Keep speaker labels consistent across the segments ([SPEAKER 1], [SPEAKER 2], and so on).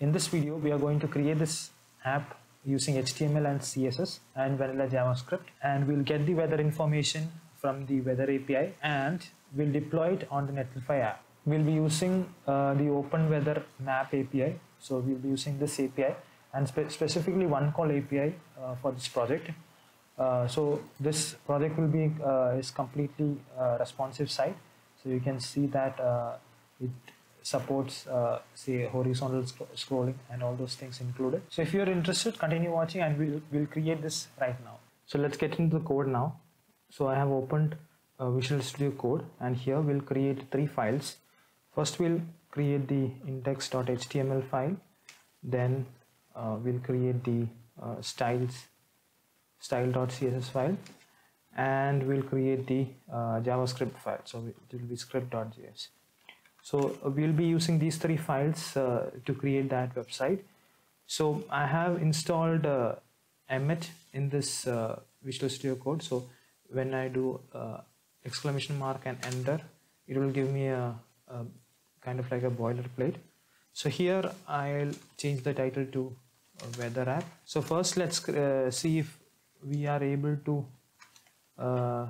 [SPEAKER 1] In this video, we are going to create this app using HTML and CSS and vanilla JavaScript and we'll get the weather information from the weather API and we'll deploy it on the Netlify app. We'll be using uh, the Open Weather Map API. So we'll be using this API and spe specifically one call API uh, for this project. Uh, so this project will be uh, is completely uh, responsive site. So you can see that uh, it supports uh, say horizontal sc scrolling and all those things included. So if you're interested, continue watching and we'll, we'll create this right now. So let's get into the code now. So I have opened uh, Visual Studio Code and here we'll create three files. First we'll create the index.html file. Then uh, we'll create the uh, styles style.css file and we'll create the uh, javascript file so it will be script.js so uh, we'll be using these three files uh, to create that website. So i have installed uh, emmet in this visual studio code. So when i do exclamation mark and enter it will give me a, a kind of like a boilerplate. So here i'll change the title to weather app. So first let's uh, see if we are able to uh,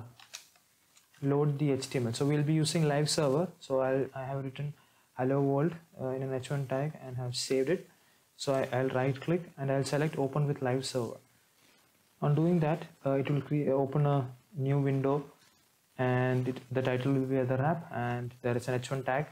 [SPEAKER 1] load the HTML. So we'll be using live server. So I'll, I have written hello world uh, in an h1 tag and have saved it. So I, will right click and I'll select open with live server. On doing that, uh, it will create open a new window and it, the title will be other app and there is an h1 tag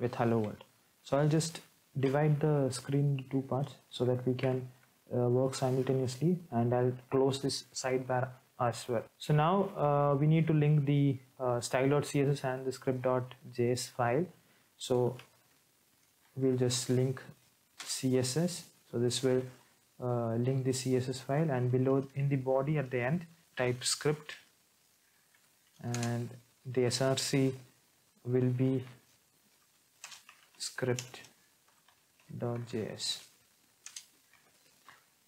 [SPEAKER 1] with hello world. So I'll just divide the screen into two parts so that we can uh, work simultaneously and I'll close this sidebar as well. So now uh, we need to link the uh, style.css and the script.js file. So we'll just link CSS. So this will uh, link the CSS file and below in the body at the end type script and the src will be script.js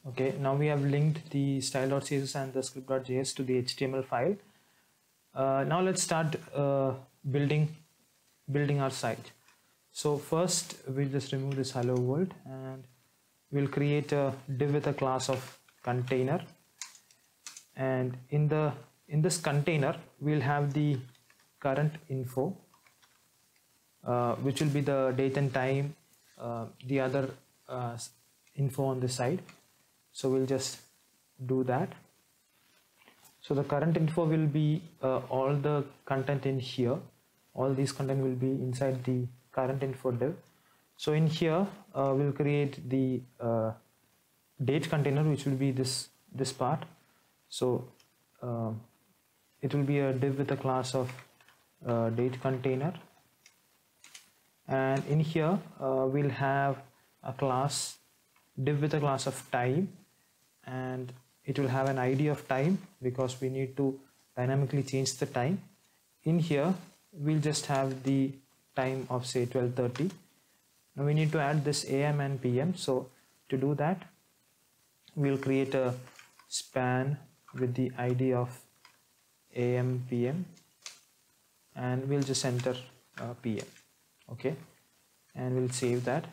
[SPEAKER 1] okay now we have linked the style.css and the script.js to the html file uh, now let's start uh, building building our site. So first we'll just remove this hello world and we'll create a div with a class of container. And in the in this container we'll have the current info uh, which will be the date and time uh, the other uh, info on the side. So we'll just do that so the current info will be uh, all the content in here. All these content will be inside the current info div so in here uh, we'll create the uh, date container which will be this this part. So uh, it will be a div with a class of uh, date container. And in here uh, we'll have a class div with a class of time. And it will have an id of time because we need to dynamically change the time. In here we'll just have the time of say 12:30 now we need to add this am and pm so to do that we'll create a span with the id of am pm and we'll just enter uh, pm okay? And we'll save that.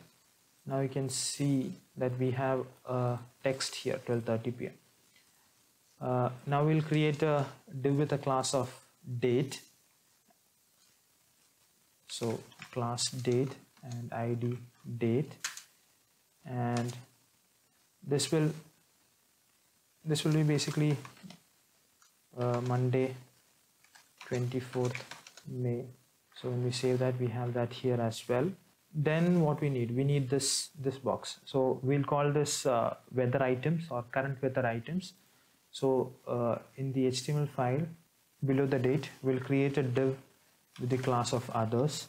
[SPEAKER 1] Now you can see that we have a text here 12:30 p.m. Uh, now we'll create a div with a class of date. So class date and id date. And this will this will be basically uh, Monday 24th May. So when we save that we have that here as well. Then what we need we need this this box. So we'll call this uh, weather items or current weather items so uh, in the html file below the date we'll create a div with the class of others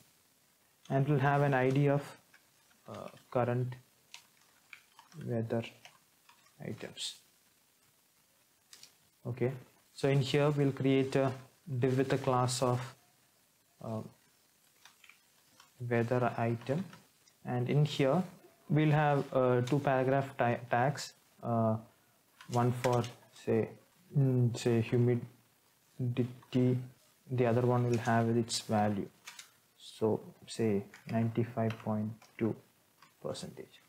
[SPEAKER 1] and we'll have an id of uh, current weather items. Okay. So in here we'll create a div with a class of uh, weather item and in here we'll have uh, two paragraph tags uh, one for say mm, say humidity the other one will have its value. So say 95.2 percentage.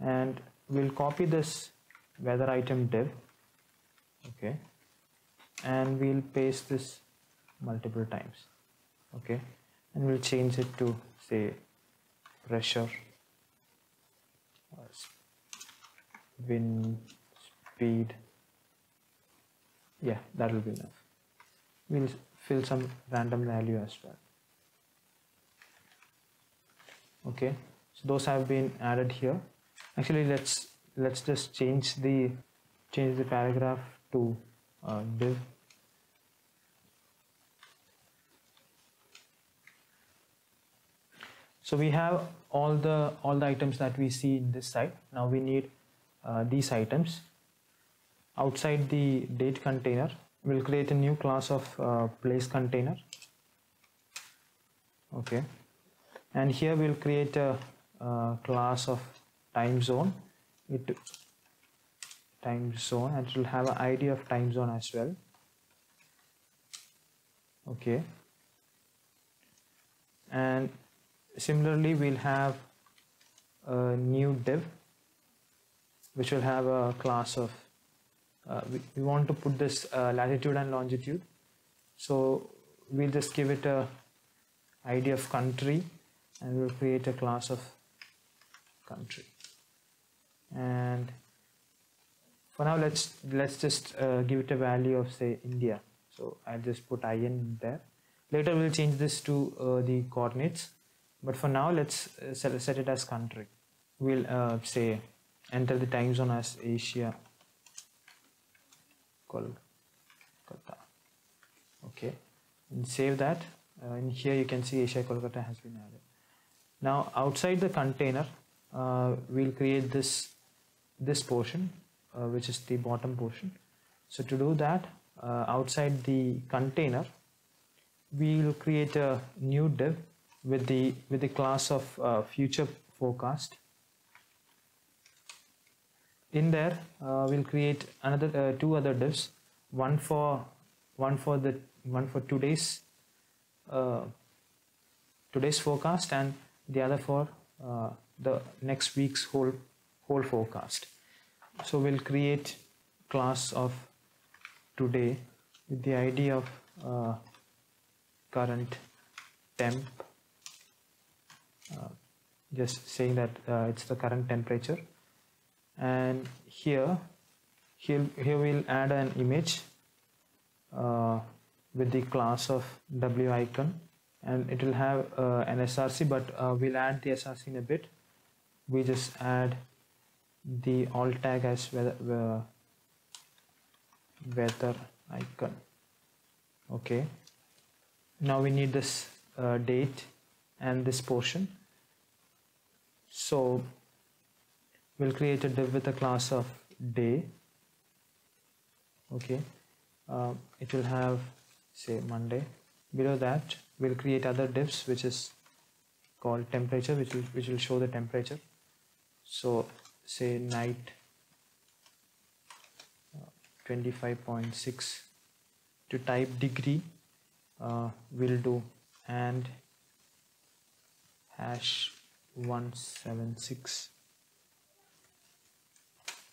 [SPEAKER 1] And we'll copy this weather item div okay? And we'll paste this multiple times okay? And we'll change it to say pressure wind speed yeah that will be enough. We'll fill some random value as well. Okay so those have been added here. Actually let's let's just change the change the paragraph to uh, div. So we have all the all the items that we see in this site now we need uh, these items outside the date container we'll create a new class of uh, place container. Okay. And here we'll create a, a class of time zone. It time zone and it will have an id of time zone as well. Okay. And similarly we'll have a new div which will have a class of uh, we, we, want to put this uh, latitude and longitude. So we'll just give it a id of country and we'll create a class of country. And for now let's let's just uh, give it a value of say India. So I'll just put IN there. Later we'll change this to uh, the coordinates. But for now let's uh, set, set it as country. We'll uh, say enter the time zone as Asia Kolkata. Okay. And save that uh, in here you can see Asia Kolkata has been added. Now outside the container uh, we'll create this this portion uh, which is the bottom portion. So to do that uh, outside the container we'll create a new div with the with the class of uh, future forecast in there uh, we'll create another uh, two other divs one for one for the one for today's uh, today's forecast and the other for uh, the next week's whole whole forecast. So we'll create class of today with the id of uh, current temp uh, just saying that it's the current temperature and here here, here we'll add an image uh, with the class of w icon. And it will have uh, an src but uh, we'll add the src in a bit. We just add the alt tag as weather, weather icon. Okay. Now we need this uh, date and this portion. So we'll create a div with a class of day. Okay. Uh, it will have say Monday. Below that we'll create other divs which is called temperature which will, which will show the temperature. So say night uh, 25.6 to type degree uh, we'll do and hash 176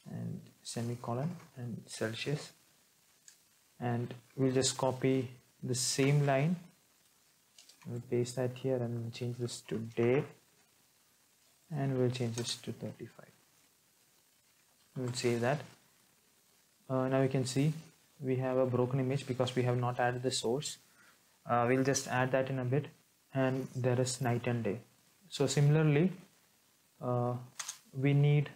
[SPEAKER 1] and semicolon and Celsius. And we'll just copy the same line. We'll paste that here and change this to day and we'll change this to 35 we'll save that. Uh, now you can see we have a broken image because we have not added the source. Uh, we'll just add that in a bit. And there is night and day. So similarly uh, we need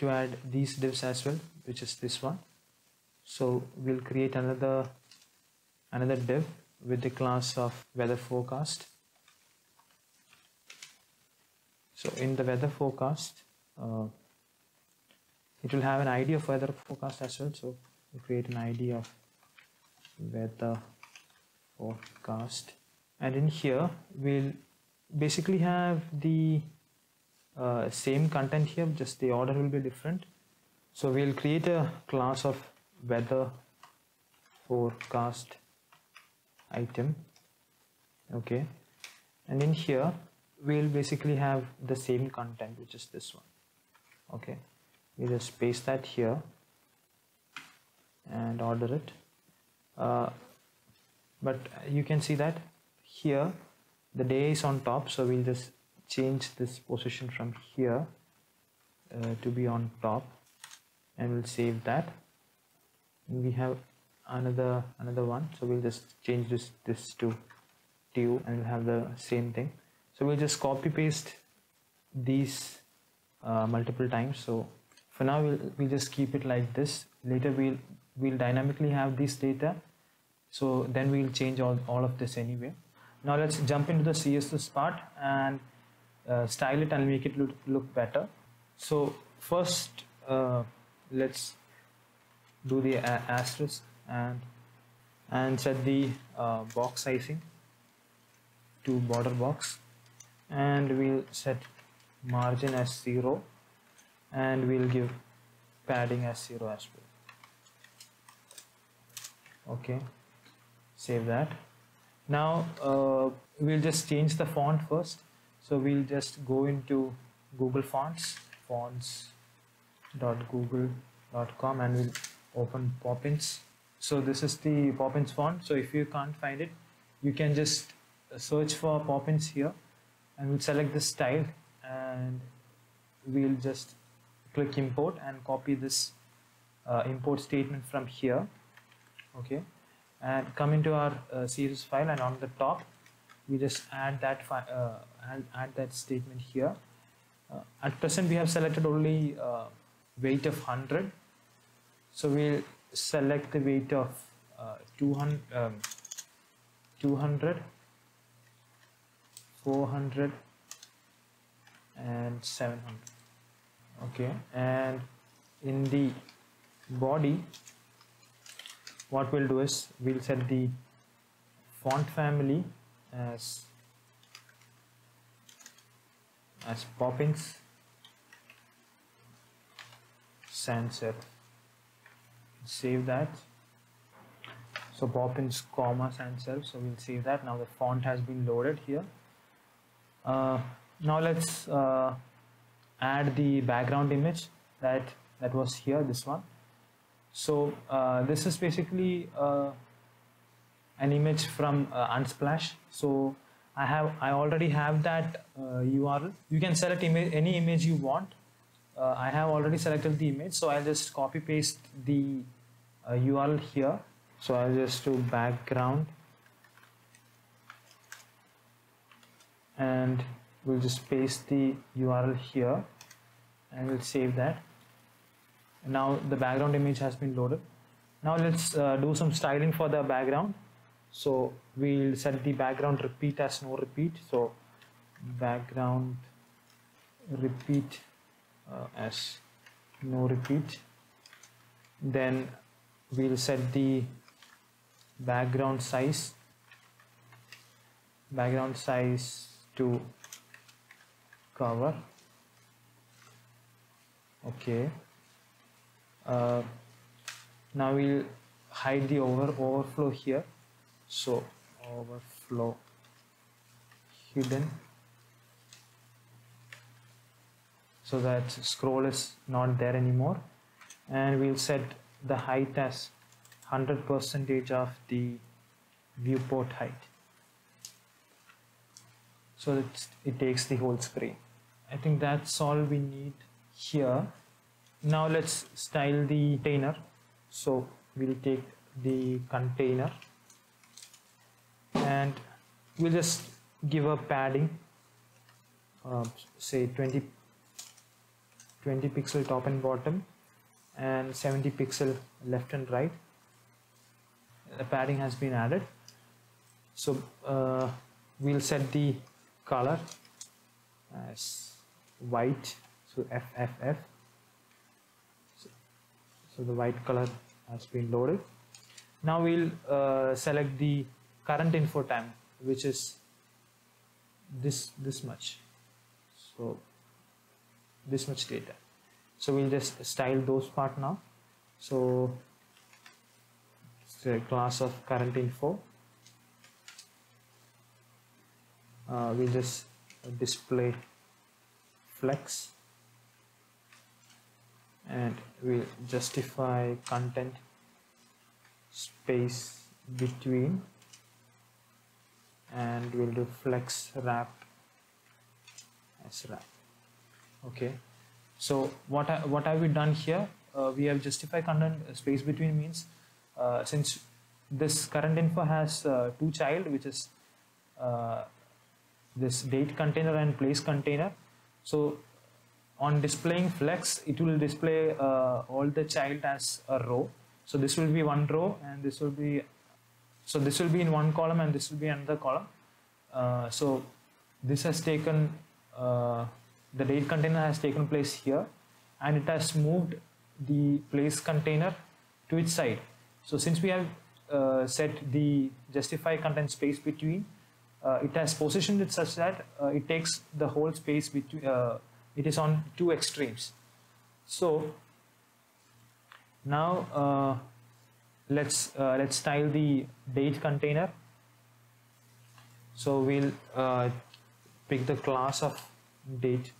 [SPEAKER 1] to add these divs as well which is this one. So we'll create another another div with the class of weather forecast. So in the weather forecast uh, it will have an ID of weather forecast as well. So we create an ID of weather forecast. And in here we'll basically have the uh, same content here just the order will be different. So we'll create a class of weather forecast item okay? And in here we'll basically have the same content which is this one okay? We just paste that here and order it. Uh, but you can see that here the day is on top so we'll just change this position from here uh, to be on top and we'll save that. We have another another one so we'll just change this this to two and we'll have the same thing. So we'll just copy paste these uh, multiple times. So for now we'll, we'll just keep it like this. Later we'll we'll dynamically have this data. So then we'll change all, all of this anyway. Now let's jump into the css part and uh, style it and make it look, look better. So first uh, let's do the asterisk and and set the uh, box sizing to border box. And we'll set margin as 0 and we'll give padding as 0 as well. Okay save that. Now uh, we'll just change the font first so we'll just go into Google Fonts fonts.google.com and we'll open Poppins. So this is the Poppins font. So if you can't find it you can just search for Poppins here and we'll select the style and we'll just click import and copy this uh, import statement from here okay? And come into our uh, CSS file and on the top we just add that uh, add, add, that statement here. Uh, at present we have selected only uh, weight of 100 so we'll select the weight of uh, 200 um, 200 400 and 700 okay and in the body what we'll do is we'll set the font family as as Poppins serif save that. So Poppins comma serif so we'll save that. Now the font has been loaded here. Uh, now let's uh, add the background image that that was here this one. So uh, this is basically uh, an image from uh, Unsplash. So I have I already have that URL. Uh, you can select ima any image you want. Uh, I have already selected the image, so I'll just copy paste the URL uh, here. So I'll just do background and we'll just paste the URL here and we'll save that now the background image has been loaded now let's uh, do some styling for the background so we'll set the background repeat as no repeat. So background repeat uh, as no repeat. Then we'll set the background size background size to cover. Okay. Uh, now we'll hide the over overflow here so overflow hidden. So that scroll is not there anymore. And we'll set the height as 100 percentage of the viewport height. So that it takes the whole screen. I think that's all we need here. Now let's style the container. So we'll take the container and we'll just give a padding. Uh, say 20 20 pixel top and bottom and 70 pixel left and right. The padding has been added. So uh, we'll set the color as white. So FFF so the white color has been loaded. Now we'll uh, select the current info time which is this this much. So this much data. So we'll just style those part now. So class of current info. Uh, we'll just display flex. And we'll justify content space between and we'll do flex wrap as wrap. Okay. So what I, what have we done here? Uh, we have justified content space between means. Uh, since this current info has uh, two child which is uh, this date container and place container. So on displaying flex it will display uh, all the child as a row. So this will be one row and this will be so this will be in one column and this will be another column. Uh, so this has taken uh, the date container has taken place here and it has moved the place container to its side. So since we have uh, set the justify content space between uh, it has positioned it such that uh, it takes the whole space between uh, it is on two extremes. So now let's uh, let's style the date container. So we'll pick the class of date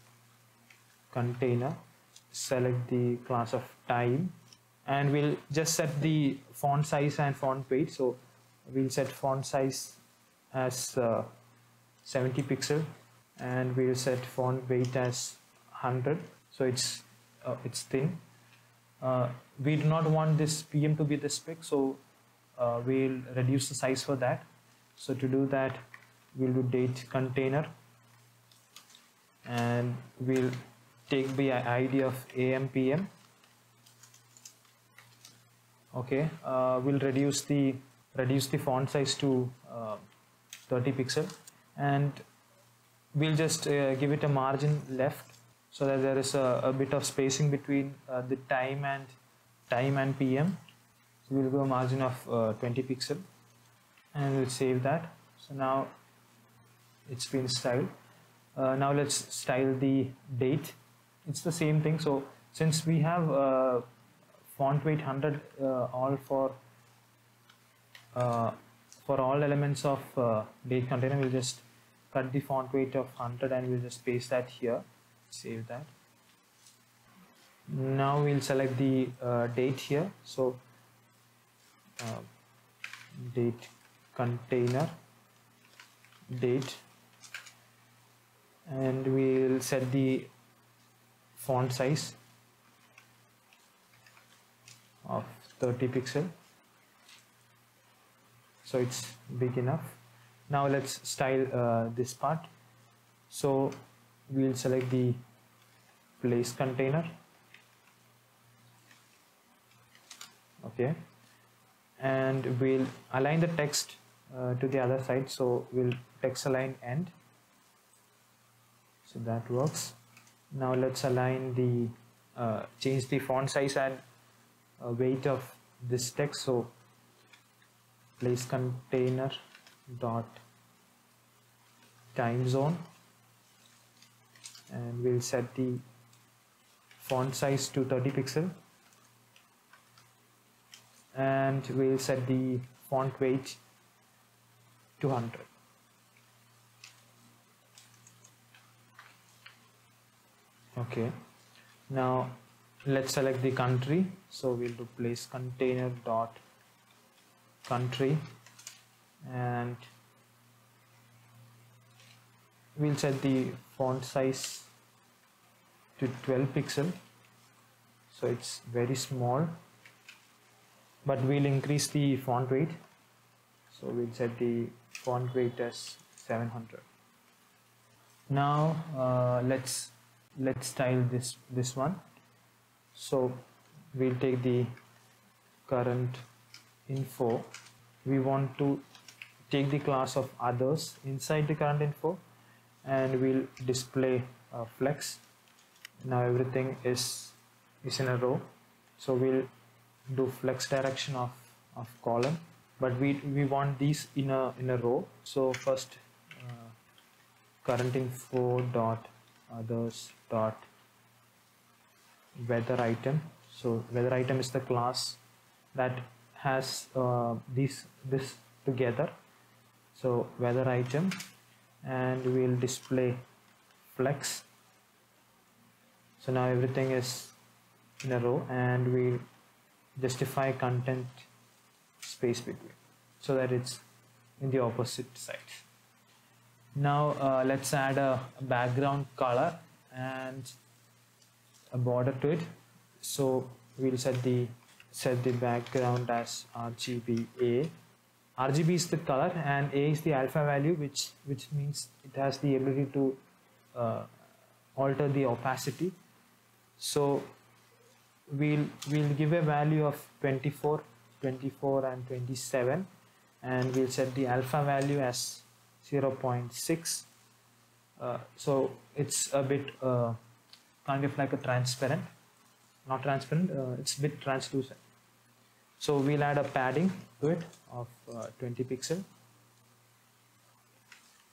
[SPEAKER 1] container select the class of time and we'll just set the font size and font weight. So we'll set font size as uh, 70 pixel and we'll set font weight as 100 so it's uh, it's thin. Uh, we do not want this PM to be this big so uh, we'll reduce the size for that. So to do that we'll do date container. And we'll take the ID of AM PM okay uh, we'll reduce the reduce the font size to uh, 30 pixel. And we'll just uh, give it a margin left so that there is a, a bit of spacing between uh, the time and time and PM so we'll go a margin of uh, 20 pixel and we'll save that. So now it's been styled. Uh, now let's style the date. It's the same thing. So since we have font weight 100 uh, all for uh, for all elements of uh, date container we'll just cut the font weight of 100 and we'll just paste that here. Save that now we'll select the uh, date here. So uh, date container date and we'll set the font size of 30 pixel. So it's big enough. Now let's style uh, this part. So we'll select the place container okay and we'll align the text uh, to the other side. So we'll text align end. So that works. Now let's align the uh, change the font size and uh, weight of this text. So place container dot time zone. And we'll set the font size to 30 pixel and we'll set the font weight to 100 okay. Now let's select the country. So we'll replace container dot country and we'll set the font size to 12 pixel. So it's very small but we'll increase the font weight so we'll set the font weight as 700 now uh, let's let's style this this one. So we'll take the current info. We want to take the class of others inside the current info and we'll display uh, flex. Now everything is is in a row. So we'll do flex direction of of column but we we want these in a in a row. So first uh, current info dot others dot weather item. So weather item is the class that has uh, this this together. So weather item and we'll display flex. So now everything is in a row and we'll justify content space between so that it's in the opposite side. Now uh, let's add a background color and a border to it. So we'll set the set the background as RGBA RGB is the color and A is the alpha value which which means it has the ability to uh, alter the opacity. So we'll we'll give a value of 24 24 and 27 and we'll set the alpha value as 0.6 uh, so it's a bit uh, kind of like a transparent not transparent uh, it's a bit translucent. So we'll add a padding to it of uh, 20 pixel.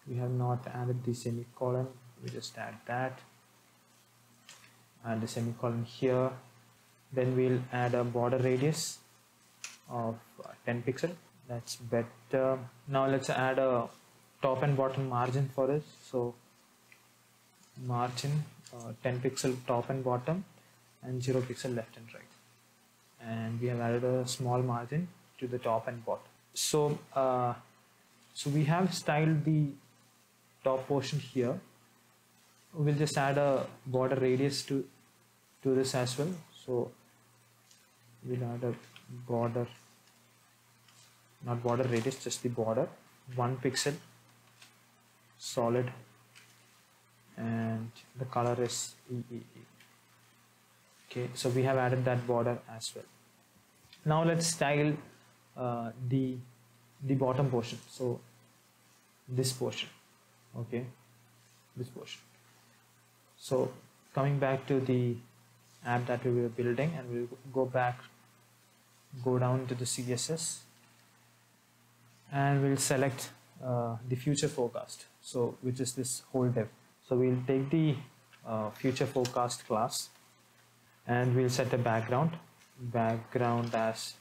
[SPEAKER 1] We have not added the semicolon we just add that. And the semicolon here then we'll add a border radius of uh, 10 pixel. That's better. Now let's add a top and bottom margin for this. So margin uh, 10 pixel top and bottom and 0 pixel left and right. And we have added a small margin to the top and bottom. So uh, so we have styled the top portion here. We'll just add a border radius to to this as well. So we'll add a border not border radius just the border. One pixel solid and the color is EEE okay so we have added that border as well. Now let's style uh, the the bottom portion. So this portion okay this portion. So coming back to the app that we were building and we'll go back go down to the CSS and we'll select uh, the future forecast. So which is this whole div so we'll take the uh, future forecast class and we'll set a background. Background as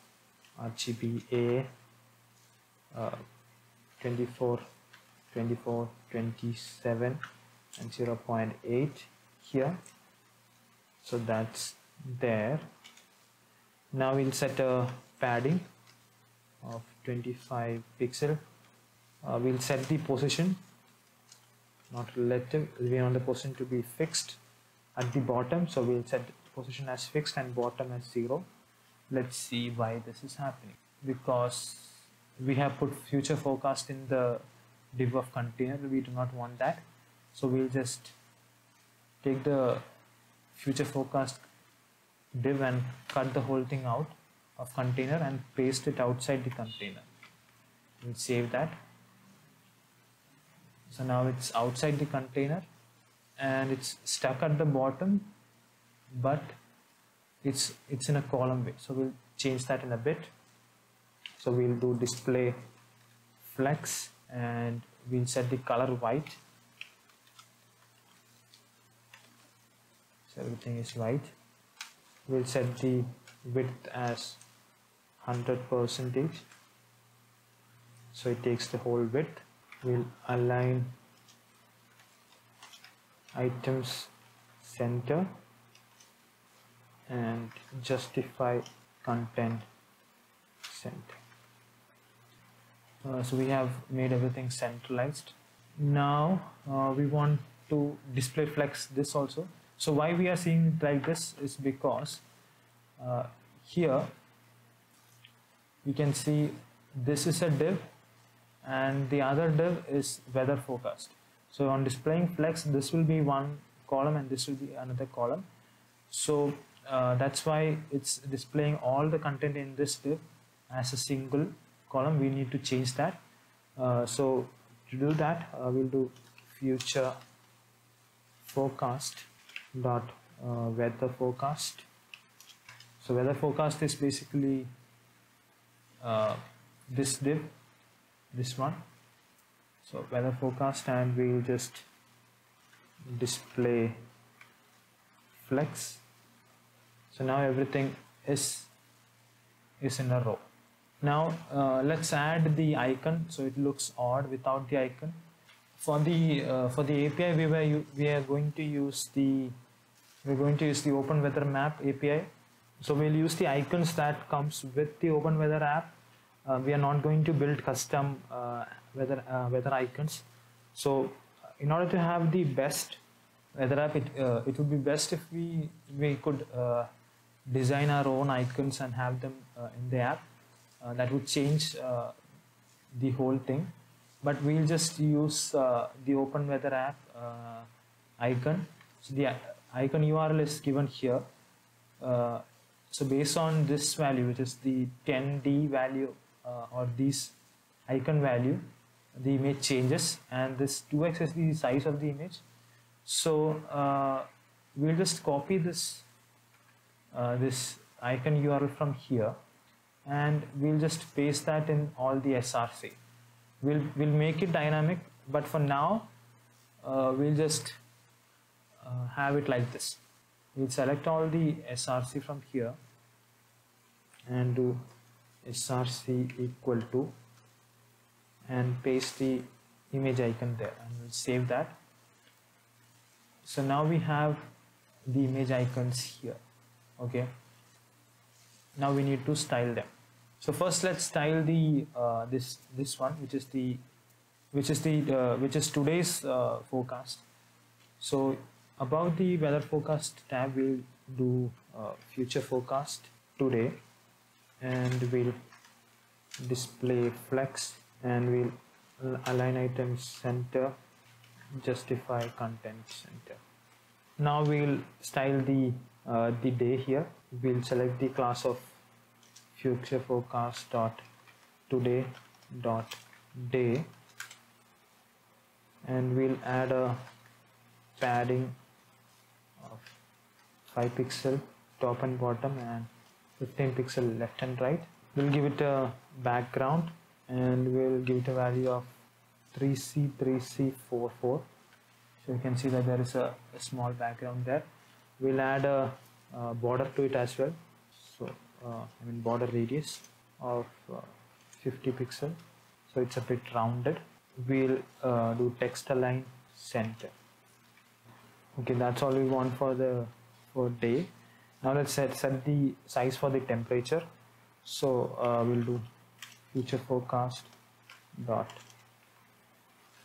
[SPEAKER 1] RGBA uh, 24 24 27 and 0.8 here. So that's there now we'll set a padding of 25 pixel. Uh, we'll set the position not relative we want the position to be fixed at the bottom. So we'll set position as fixed and bottom as zero. Let's see why this is happening. Because we have put future forecast in the div of container. We do not want that. So we'll just take the future forecast div and cut the whole thing out of container and paste it outside the container. We'll save that. So now it's outside the container and it's stuck at the bottom but it's it's in a column way so we'll change that in a bit. So we'll do display flex and we'll set the color white. So everything is white we'll set the width as 100 percentage. So it takes the whole width. We'll align items center and justify content center. Uh, so we have made everything centralized. Now uh, we want to display flex this also so why we are seeing it like this is because uh, here you can see this is a div and the other div is weather forecast. So on displaying flex this will be one column and this will be another column. So uh, that's why it's displaying all the content in this div as a single column. We need to change that. Uh, so to do that uh, we'll do future forecast dot uh, weather forecast. So weather forecast is basically uh, this div this one. So weather forecast and we'll just display flex. So now everything is is in a row. Now uh, let's add the icon so it looks odd without the icon. For the uh, for the API we were we are going to use the we're going to use the open weather map api so we'll use the icons that comes with the open weather app. Uh, we are not going to build custom uh, weather uh, weather icons. So in order to have the best weather app it, uh, it would be best if we we could uh, design our own icons and have them uh, in the app. That would change the whole thing. But we'll just use the open weather app icon. So the icon url is given here. So based on this value which is the 10d value uh, or this icon value the image changes and this 2x is the size of the image. So uh, we'll just copy this uh, this icon URL from here and we'll just paste that in all the SRC we'll we'll make it dynamic but for now uh, we'll just uh, have it like this. We'll select all the SRC from here and do src equal to and paste the image icon there and we'll save that. So now we have the image icons here okay? Now we need to style them. So first let's style the uh, this this one which is the which is the uh, which is today's uh, forecast. So above the weather forecast tab we'll do uh, future forecast today. And we'll display flex and we'll align items center justify content center. Now we'll style the uh, the day here. We'll select the class of future forecast dot today dot day. And we'll add a padding 5 pixel top and bottom and 15 pixel left and right. We'll give it a background and we'll give it a value of 3c 3c44 so you can see that there is a, a small background there. We'll add a, a, border to it as well. So uh, I mean border radius of uh, 50 pixel. So it's a bit rounded. We'll uh, do text align center. Okay that's all we want for the for day. Now let's set, set the size for the temperature. So uh, we'll do future forecast dot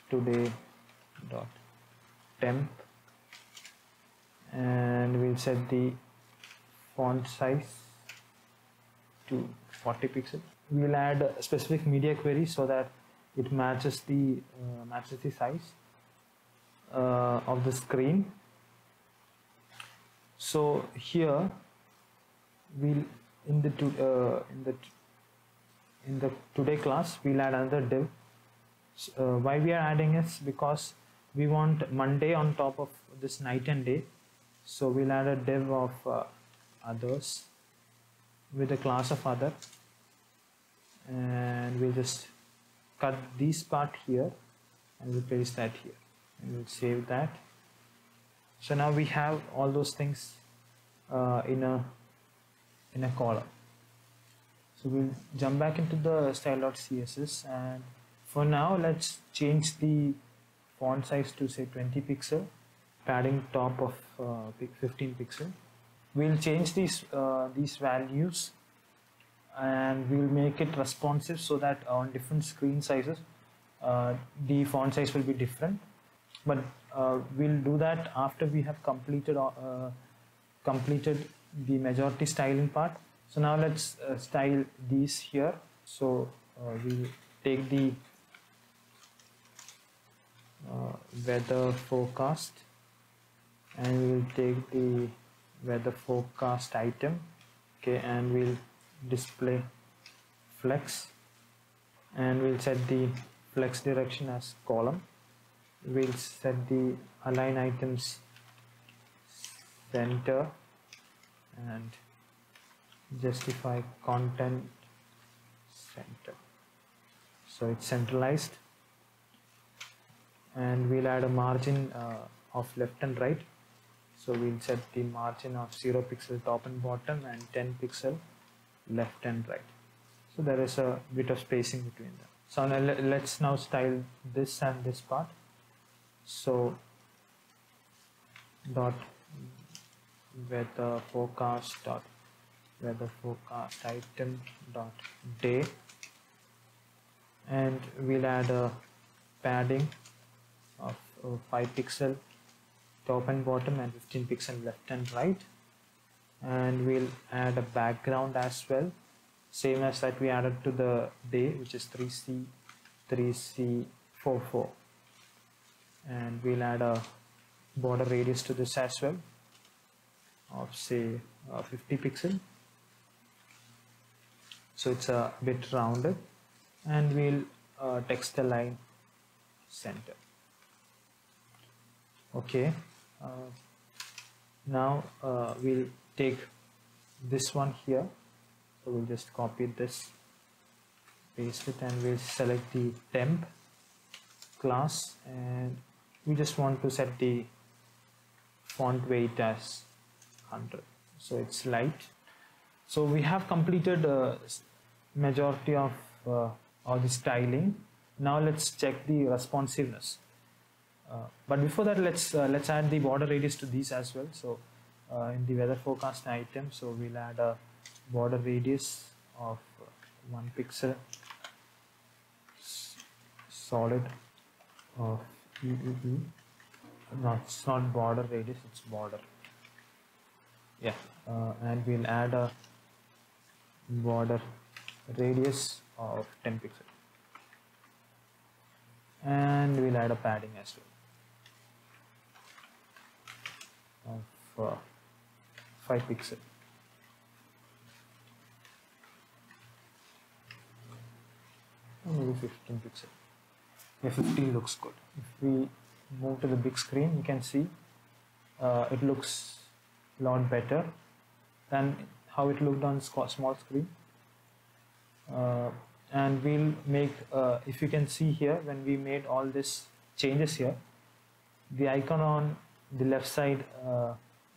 [SPEAKER 1] today dot temp. And we'll set the font size to 40 pixel. We'll add a specific media query so that it matches the uh, matches the size uh, of the screen so here we'll in the to, uh, in the in the today class we'll add another div. Uh, why we are adding is because we want monday on top of this night and day. So we'll add a div of uh, others with a class of other. And we'll just cut this part here and paste that here. And we'll save that so now we have all those things uh, in a in a column so we'll jump back into the style.css and for now let's change the font size to say 20 pixel padding top of uh, 15 pixel. We'll change these uh, these values and we'll make it responsive so that on different screen sizes uh, the font size will be different. But we'll do that after we have completed uh, completed the majority styling part. So now let's uh, style these here. So uh, we'll take the uh, weather forecast and we'll take the weather forecast item okay and we'll display flex and we'll set the flex direction as column we'll set the align items center and justify content center. So it's centralized and we'll add a margin uh, of left and right. So we'll set the margin of 0 pixel top and bottom and 10 pixel left and right. So there is a bit of spacing between them. So now let's now style this and this part so dot weather forecast dot weather forecast item dot day. And we'll add a padding of uh, 5 pixel top and bottom and 15 pixel left and right. And we'll add a background as well same as that we added to the day which is 3c 3c44 and we'll add a border radius to this as well of say uh, 50 pixel. So it's a bit rounded. And we'll uh, text the line center. Okay. Uh, now uh, we'll take this one here. So we'll just copy this paste it and we'll select the temp class. And we just want to set the font weight as 100 so it's light. So we have completed uh, majority of uh, all the styling. Now let's check the responsiveness. Uh, but before that let's uh, let's add the border radius to these as well. So uh, in the weather forecast item so we'll add a border radius of one pixel solid of EEE no it's not border radius it's border. Yeah. Uh, and we'll add a border radius of 10 pixel. And we'll add a padding as well. Of uh, 5 pixel. Maybe 15 pixel yeah 15 looks good. If we move to the big screen you can see uh, it looks a lot better than how it looked on small screen. Uh, and we'll make uh, if you can see here when we made all this changes here the icon on the left side uh,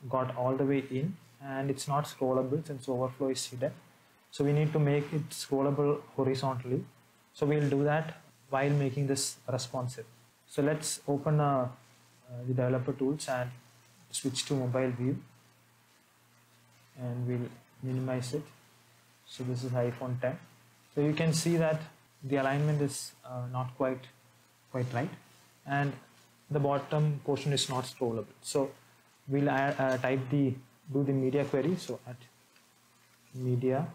[SPEAKER 1] got all the way in and it's not scrollable since overflow is hidden. So we need to make it scrollable horizontally. So we'll do that while making this responsive. So let's open uh, uh, the developer tools and switch to mobile view. And we'll minimize it. So this is iPhone 10 so you can see that the alignment is uh, not quite quite right. And the bottom portion is not scrollable. So we'll add, uh, type the do the media query. So at media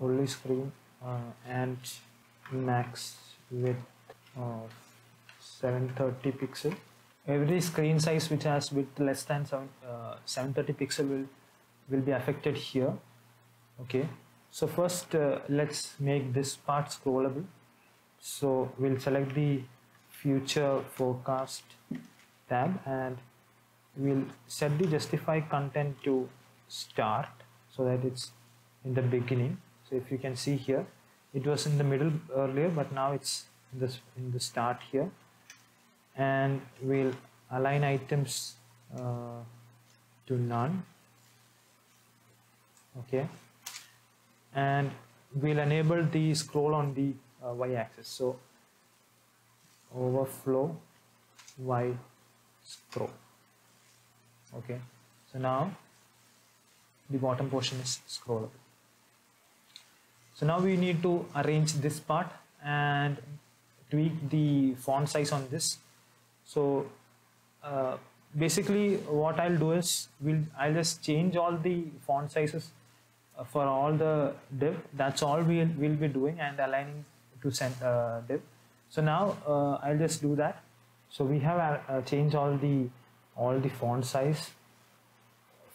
[SPEAKER 1] only screen uh, and max width of 730 pixel. Every screen size which has width less than 7, uh, 730 pixel will will be affected here. Okay. So first uh, let's make this part scrollable. So we'll select the future forecast tab and we'll set the justify content to start so that it's in the beginning so if you can see here it was in the middle earlier but now it's in this in the start here. And we'll align items uh, to none. Okay. And we'll enable the scroll on the uh, y-axis. So overflow y scroll. Okay. So now the bottom portion is scrollable so now we need to arrange this part and tweak the font size on this. So uh, basically what I'll do is we'll I'll just change all the font sizes uh, for all the div. That's all we'll, we'll be doing and aligning to send uh, div. So now uh, I'll just do that. So we have uh, changed all the all the font size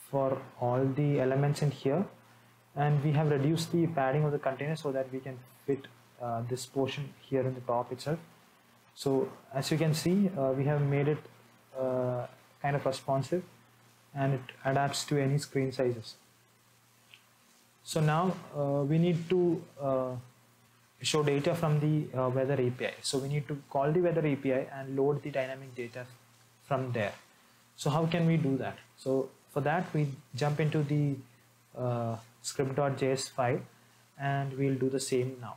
[SPEAKER 1] for all the elements in here and we have reduced the padding of the container so that we can fit uh, this portion here in the top itself so as you can see uh, we have made it uh, kind of responsive and it adapts to any screen sizes so now uh, we need to uh, show data from the uh, weather API. So we need to call the weather API and load the dynamic data from there. So how can we do that? So for that we jump into the script.js file and we'll do the same now.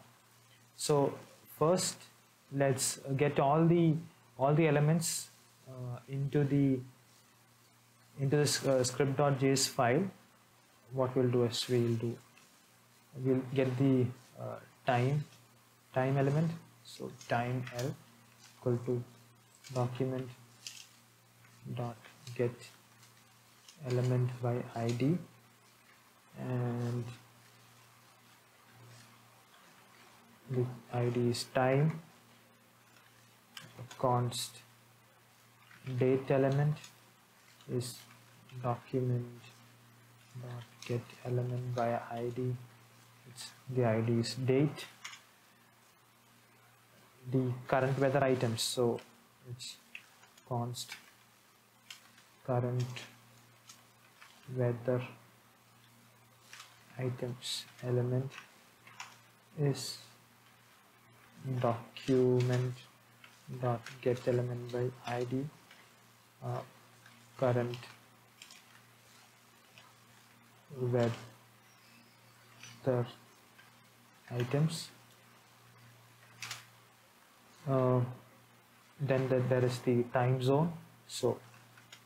[SPEAKER 1] So first let's get all the all the elements uh, into the into this uh, script.js file. What we'll do is we'll do we'll get the uh, time time element. So time l equal to document dot get element by id and the id is time const date element is document dot get element by id it's the id is date. The current weather items so it's const current weather items element is document dot get element by id uh, current weather items. Uh, then the, there is the time zone. So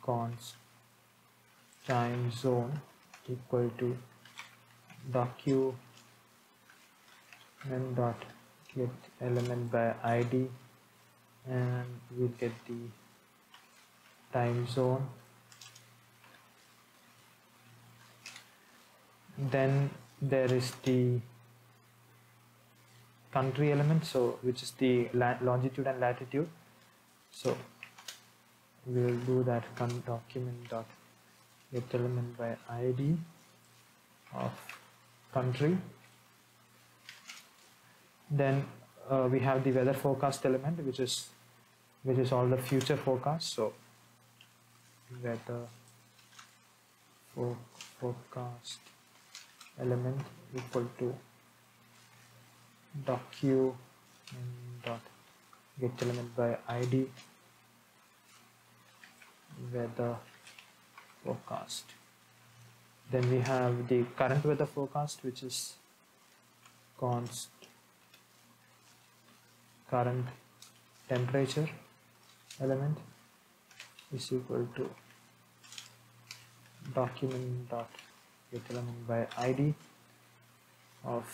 [SPEAKER 1] const time zone equal to document dot get element by id and we get the time zone. Then there is the country element so which is the longitude and latitude. So we will do that document dot get element by id of country. Then uh, we have the weather forecast element which is which is all the future forecast. So weather for forecast element equal to document dot get element by id weather forecast then we have the current weather forecast which is const current temperature element is equal to document dot get element by id of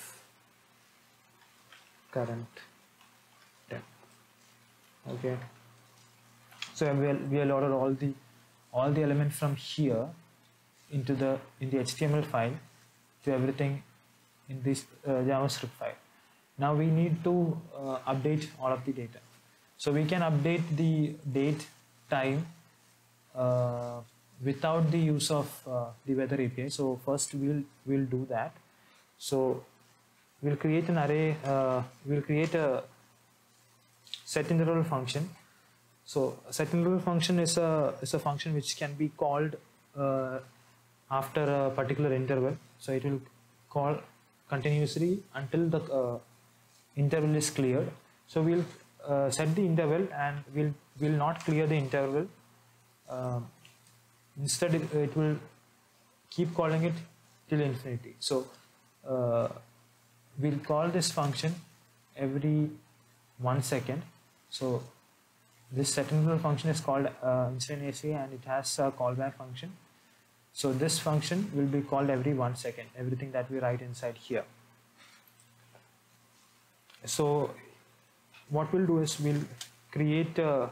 [SPEAKER 1] current temp. Okay. So we we loaded all the all the elements from here into the in the html file to everything in this uh, javascript file now we need to uh, update all of the data so we can update the date time uh, without the use of uh, the weather API. So first we'll we'll do that. So we'll create an array. Uh, we'll create a set interval function. So set interval function is a is a function which can be called uh, after a particular interval. So it will call continuously until the uh, interval is cleared. So we'll uh, set the interval and we'll will not clear the interval uh, instead it, it, will keep calling it till infinity so uh, we'll call this function every one second so this set interval function is called uh, instantiation and it has a callback function so this function will be called every one second everything that we write inside here. So what we'll do is we'll create a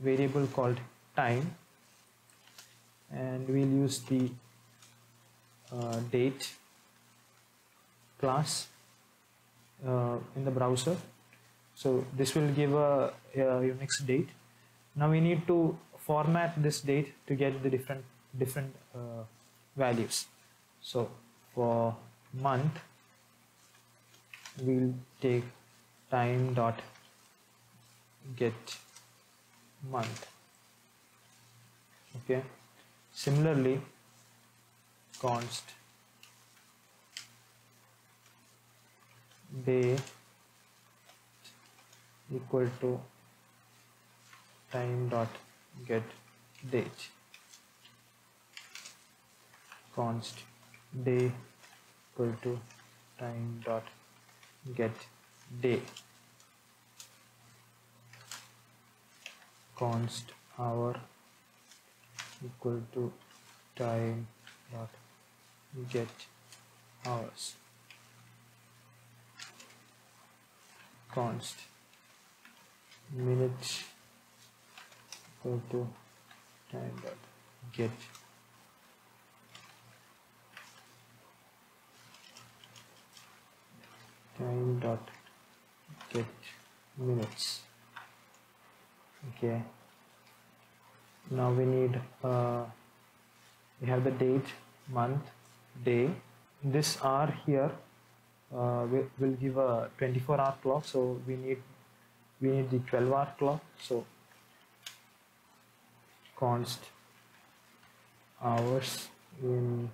[SPEAKER 1] variable called time and we'll use the uh, date class uh, in the browser. So this will give a, a, Unix date. Now we need to format this date to get the different different uh, values. So for month we'll take time dot get month. Okay? Similarly, const day equal to time dot get date const day equal to time dot get day. Const hour equal to time dot get hours. Const minutes equal to time dot get time dot get minutes. Okay. Now we need uh, we have the date month day. This hour here uh, will will give a 24 hour clock so we need we need the 12 hour clock. So const hours in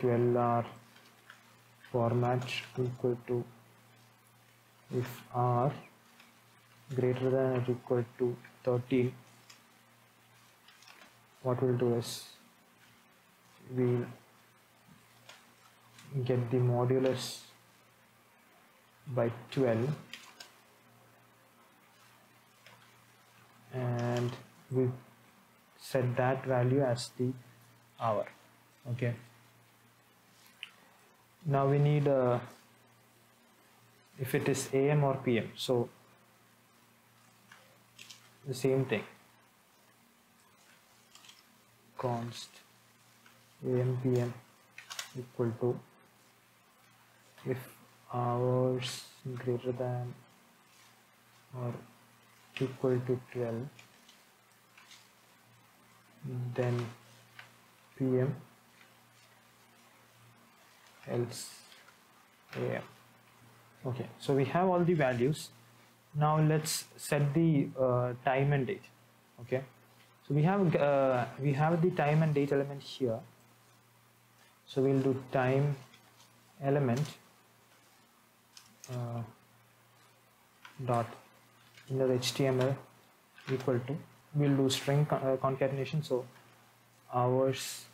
[SPEAKER 1] 12 hour format equal to if r greater than or equal to 13 what we'll do is we'll get the modulus by 12 and we set that value as the hour okay now we need uh, if it is am or pm so the same thing. Const am pm equal to if hours greater than or equal to 12 then pm else? Am okay so we have all the values. Now let's set the uh, time and date. Okay? So we have uh, we have the time and date element here. So we'll do time element uh, dot inner html equal to we'll do string con uh, concatenation. So hours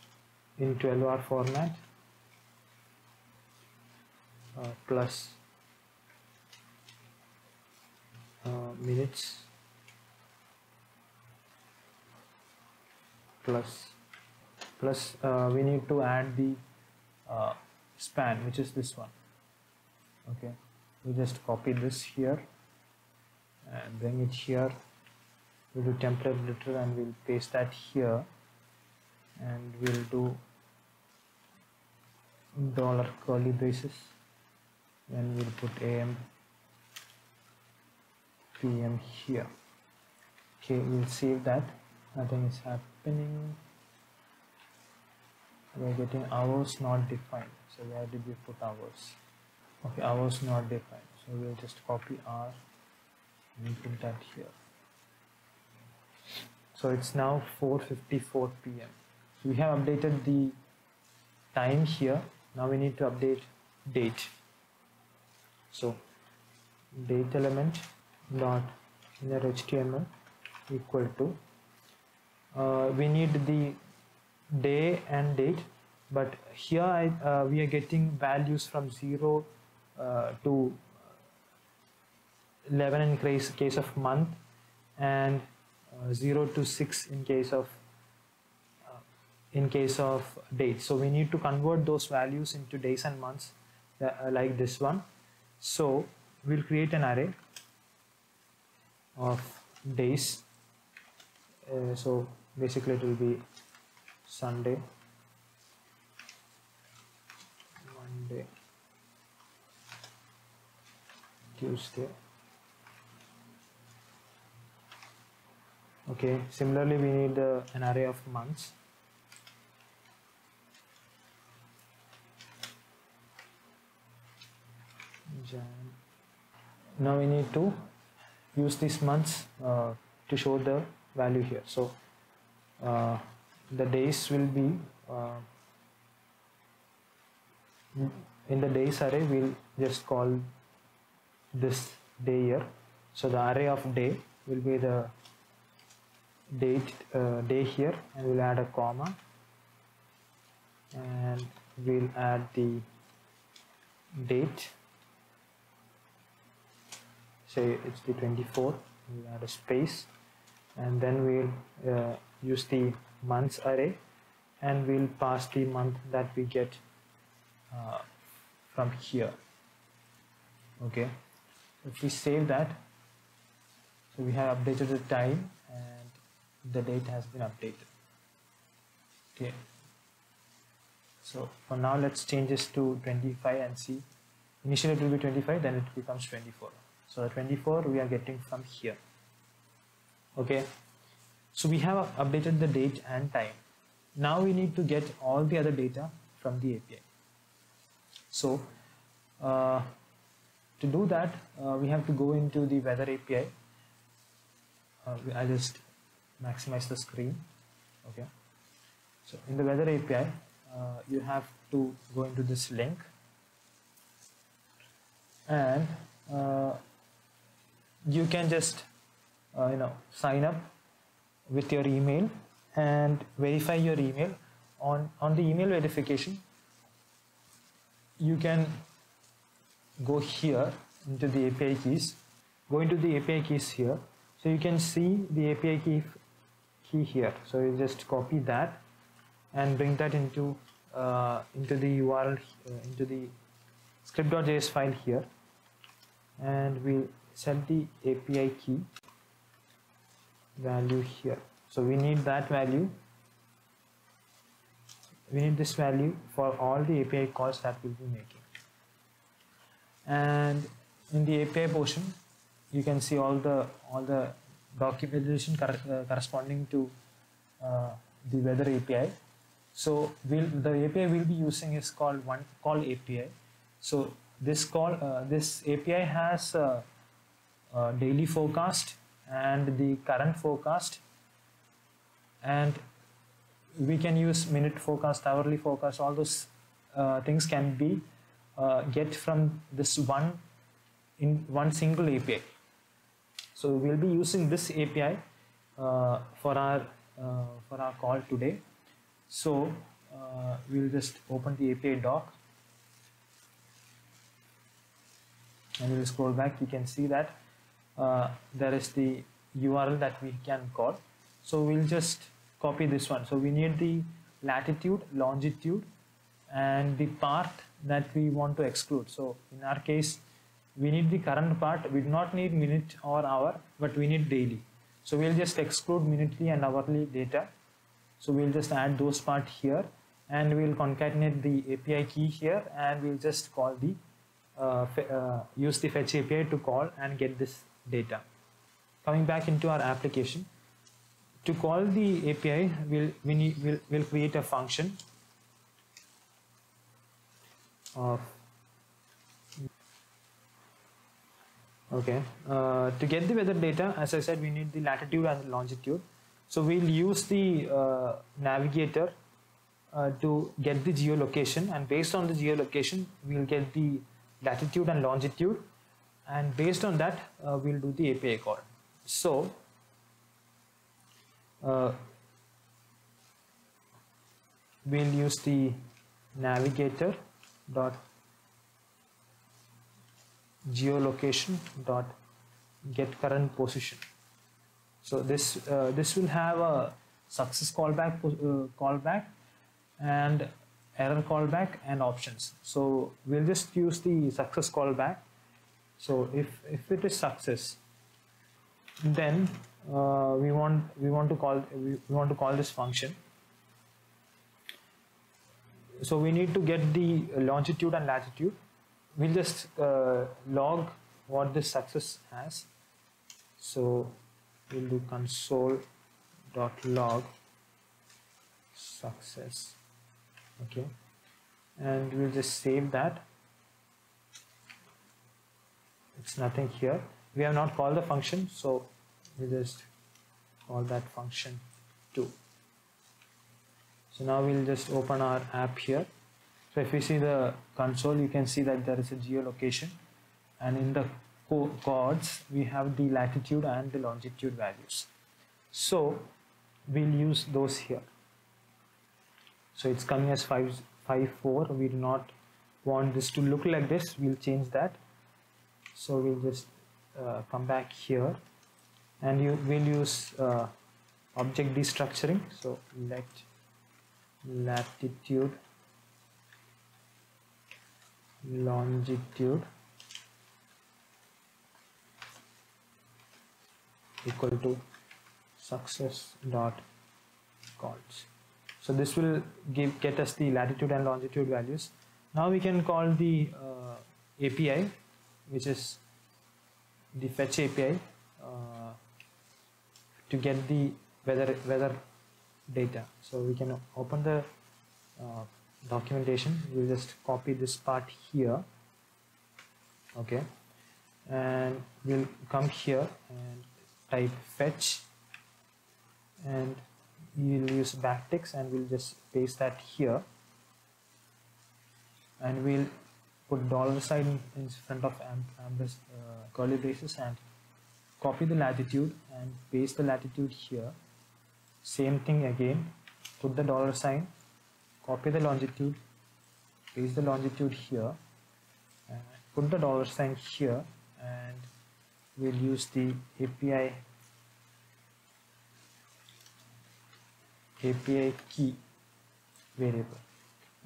[SPEAKER 1] in 12 hour format plus uh, minutes plus plus uh, we need to add the uh, span which is this one. Okay we just copy this here and bring it here. We'll do template literal and we'll paste that here. And we'll do dollar curly braces then we'll put am pm here. Okay we'll save that. Nothing is happening. We're getting hours not defined. So where did we put hours? Okay hours not defined. So we'll just copy r and put that here. So it's now 4:54 p.m. We have updated the time here. Now we need to update date. So date element dot inner HTML equal to uh, we need the day and date, but here I, uh, we are getting values from zero uh, to 11 in case case of month and uh, 0 to 6 in case of uh, in case of dates so we need to convert those values into days and months uh, like this one so we'll create an array of days. Uh, so basically it will be Sunday. Monday. Tuesday. Okay similarly we need uh, an array of months Jan. now we need to use these months uh, to show the value here. So uh, the days will be uh, in the days array we'll just call this day here. So the array of day will be the date uh, day here and we'll add a comma. And we'll add the date say it's the 24 we'll add a space. And then we'll uh, use the months array. And we'll pass the month that we get uh, from here. Okay? If we save that so we have updated the time and the date has been updated. Okay? So for now let's change this to 25 and see. Initially it will be 25 then it becomes 24 so the 24 we are getting from here. Okay? So we have updated the date and time. Now we need to get all the other data from the API so uh, to do that uh, we have to go into the weather API uh, I just maximize the screen. Okay? So in the weather API uh, you have to go into this link. And uh, you can just uh, you know sign up with your email and verify your email. On on the email verification you can go here into the API keys. Go into the API keys here. So you can see the API key key here. So you just copy that and bring that into uh, into the URL uh, into the script.js file here. And we'll set the API key value here. So we need that value. We need this value for all the API calls that we'll be making. And in the API portion you can see all the all the documentation cor uh, corresponding to uh, the weather API so we'll, the API we'll be using is called one call API. So this call uh, this API has a daily forecast and the current forecast and we can use minute forecast, hourly forecast, all those uh, things can be uh, get from this one in one single API. So we'll be using this API uh, for our uh, for our call today. So uh, we'll just open the API doc and we'll scroll back. You can see that uh, there is the URL that we can call. So we'll just copy this one. So we need the latitude, longitude, and the part that we want to exclude. So in our case, we need the current part. We do not need minute or hour, but we need daily. So we'll just exclude minutely and hourly data so we'll just add those part here and we'll concatenate the API key here and we'll just call the uh, uh, use the fetch API to call and get this data. Coming back into our application, to call the API, we'll, we need, we'll, we'll create a function of okay uh, to get the weather data as I said we need the latitude and longitude so we'll use the uh, navigator uh, to get the geolocation and based on the geolocation we'll get the latitude and longitude and based on that uh, we'll do the API call. So uh, we'll use the navigator dot geolocation dot get current position so this uh, this will have a success callback uh, callback and error callback and options. So we'll just use the success callback. So if if it is success, then uh, we want we want to call we, want to call this function. So we need to get the longitude and latitude. We'll just uh, log what this success has. So we'll do console dot log success okay and we'll just save that it's nothing here. We have not called the function so we'll just call that function too so now we'll just open our app here. So if you see the console you can see that there is a geolocation. And in the coords we have the latitude and the longitude values. So we'll use those here. So it's coming as 5 5 4 we do not want this to look like this. We'll change that so we'll just uh, come back here. And you will use uh, object destructuring. So let latitude longitude equal to success dot coords. So this will give get us the latitude and longitude values. Now we can call the uh, API which is the fetch API uh, to get the weather weather data. So we can open the uh, documentation. We'll just copy this part here. Okay. And we'll come here and type fetch. And we'll use backticks and we'll just paste that here. And we'll put dollar sign in front of ambas, uh, curly braces and copy the latitude and paste the latitude here same thing again put the dollar sign copy the longitude paste the longitude here put the dollar sign here and we'll use the API API key variable.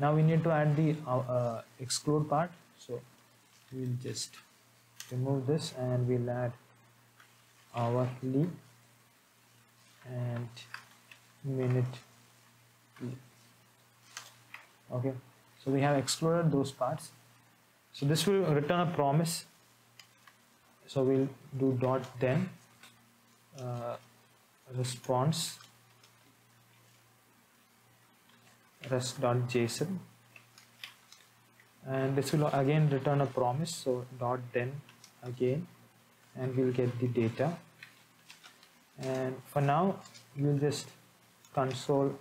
[SPEAKER 1] Now we need to add the uh, uh, exclude part. So we'll just remove this and we'll add hourly and minute. Okay. So we have excluded those parts. So this will return a promise. So we'll do dot then uh, response rest dot json and this will again return a promise so dot then again and we'll get the data. And for now we'll just console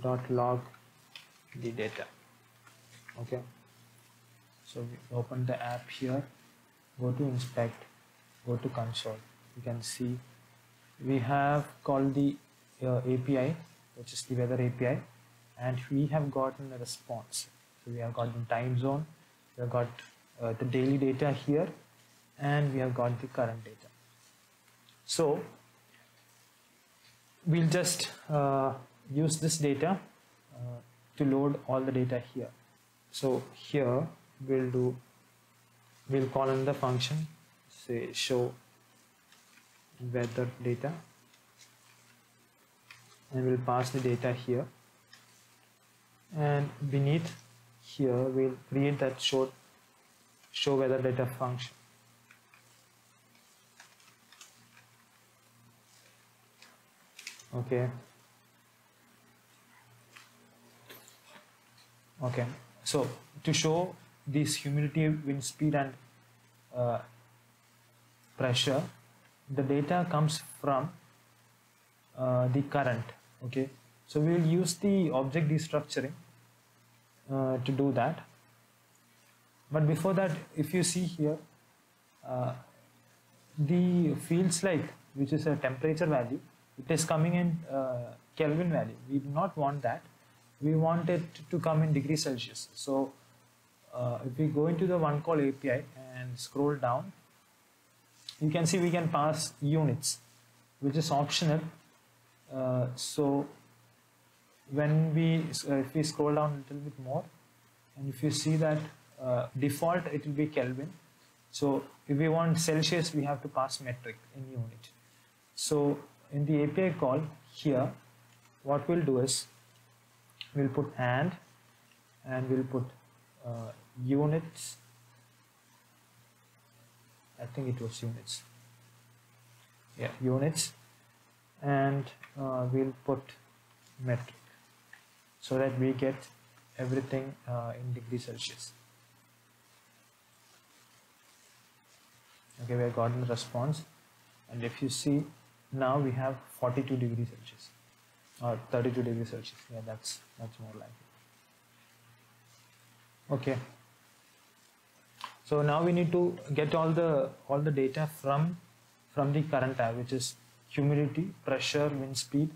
[SPEAKER 1] dot log the data. Okay. So we open the app here. Go to inspect. Go to console. You can see we have called the uh, API which is the weather API and we have gotten a response. So we have got the time zone we have got uh, the daily data here and we have got the current data. So we'll just uh, use this data uh, to load all the data here. So here we'll do we'll call in the function say show weather data and we'll pass the data here and beneath here we'll create that show show weather data function. Okay. Okay. So to show this humidity wind speed and uh, pressure the data comes from uh, the current. Okay. So we will use the object destructuring uh, to do that. But before that if you see here uh, the fields like which is a temperature value it is coming in uh, Kelvin value. We do not want that. We want it to come in degrees Celsius. So uh, if we go into the one call API and scroll down you can see we can pass units which is optional. Uh, so when we uh, if we scroll down a little bit more and if you see that uh, default it will be Kelvin. So if we want Celsius we have to pass metric in unit. So in the API call here what we'll do is we'll put and and we'll put uh, units. I think it was units. Yeah units. And uh, we'll put metric so that we get everything uh, in degrees Celsius. Okay we have gotten the response. And if you see now we have 42 degrees Celsius. Or 32 degrees Celsius. Yeah that's that's more like it. Okay. So now we need to get all the all the data from from the current tab, which is humidity, pressure, wind speed,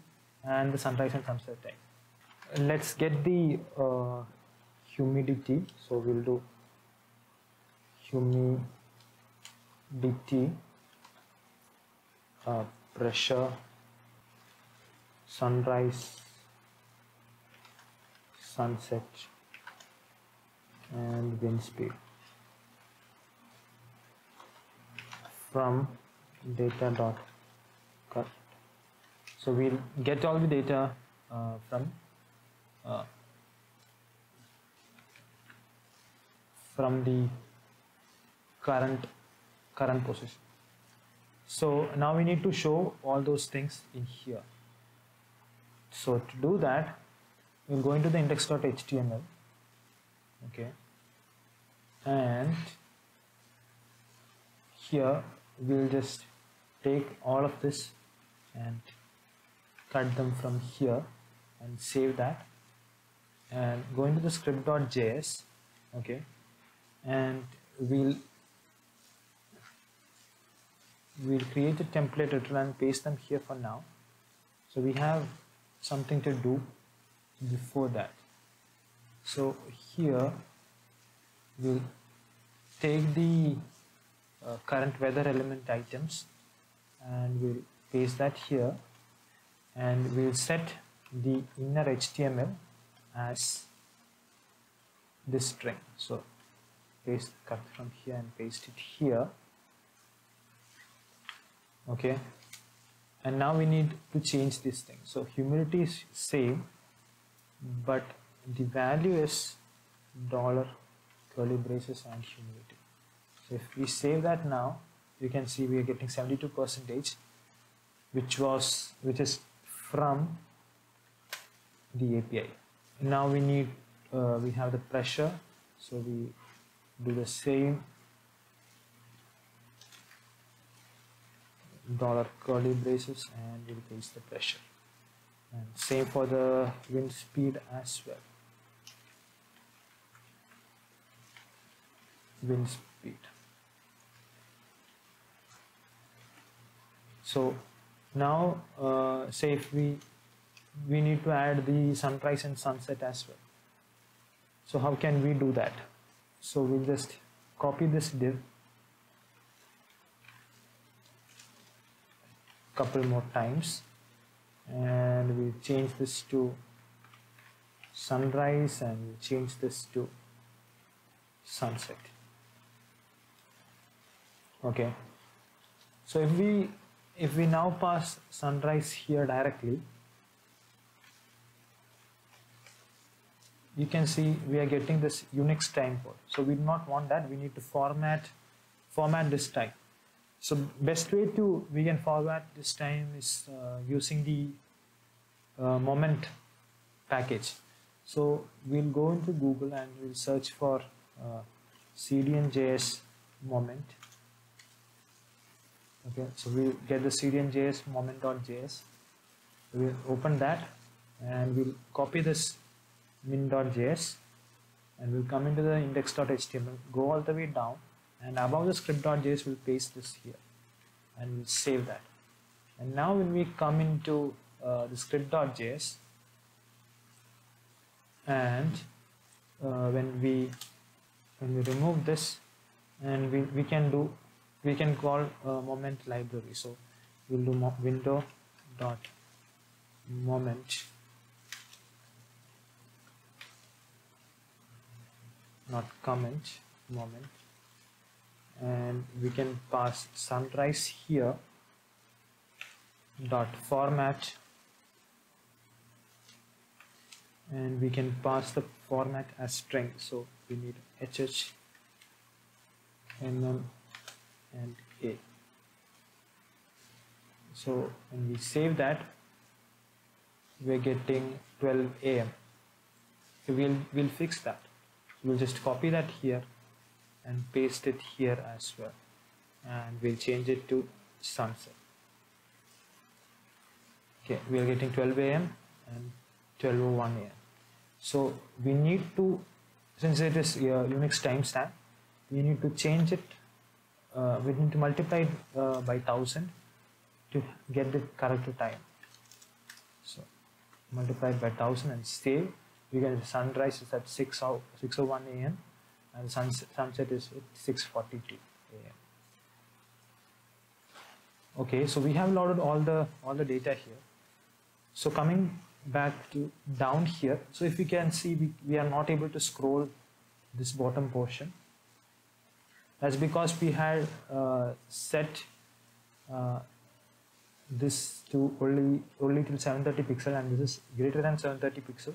[SPEAKER 1] and the sunrise and sunset time. Let's get the uh, humidity. So we'll do humidity uh, pressure sunrise sunset and wind speed from data dot cut so we'll get all the data uh, from uh, from the current current position. So now we need to show all those things in here. So to do that we'll go into the index.html okay? And here we'll just take all of this and cut them from here and save that and go into the script.js okay and we'll we'll create a template and paste them here for now. So we have something to do before that. So here we'll take the uh, current weather element items and we'll paste that here. And we'll set the inner HTML as this string. So paste cut from here and paste it here. Okay. And now we need to change this thing. So humidity is same but the value is dollar curly braces and humidity so if we save that now you can see we are getting 72 percentage which was which is from the API now we need uh, we have the pressure so we do the same. Dollar curly braces and we'll paste the pressure. And same for the wind speed as well. Wind speed. So now uh, say if we we need to add the sunrise and sunset as well. So how can we do that? So we'll just copy this div. Couple more times. And we'll change this to sunrise and change this to sunset. Okay. So if we if we now pass sunrise here directly you can see we are getting this Unix time code so we do not want that we need to format format this time so best way to we can format this time is uh, using the uh, moment package. So we'll go into Google and we'll search for uh, CDN.js moment. Okay, so we'll get the CDN.js moment.js. We'll open that and we'll copy this min.js and we'll come into the index.html, go all the way down and above the script.js we'll paste this here and we'll save that. And now when we come into uh, the script.js and uh, when we when we remove this and we, we can do we can call uh, moment library. So we'll do window dot moment not comment moment. And we can pass sunrise here. Dot format. And we can pass the format as string. So we need hh mm and a so when we save that we're getting 12 am we'll we'll fix that we'll just copy that here and paste it here as well. And we'll change it to sunset. Okay we are getting 12 am and 12.01 am so we need to since it is a unix timestamp we need to change it uh, we need to multiply it uh, by 1000 to get the correct time. So multiply by 1000 and save we get sunrise is at 6 601 am and sunset, sunset is at 6.42 am. okay so we have loaded all the all the data here. So coming back to down here so if you can see we, we are not able to scroll this bottom portion. That's because we had uh, set uh, this to only only till 730 pixel and this is greater than 730 pixel